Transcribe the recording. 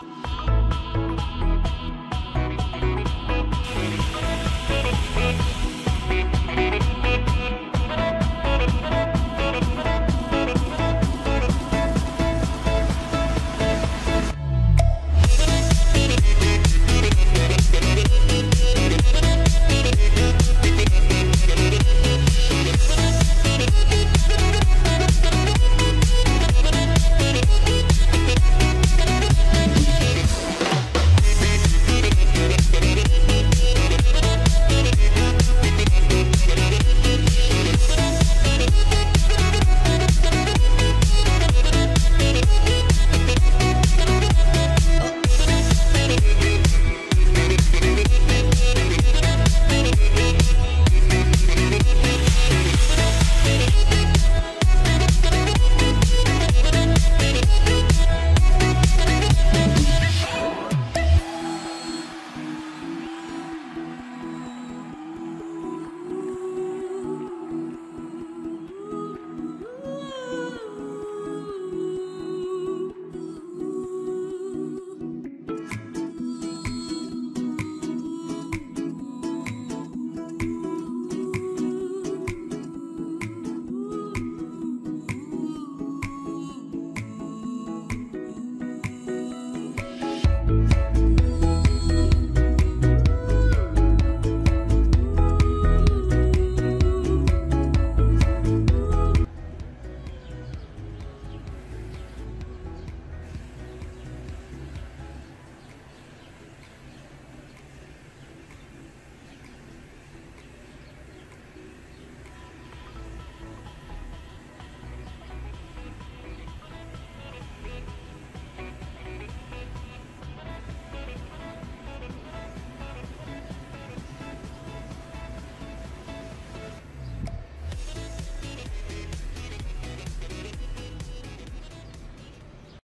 Bye.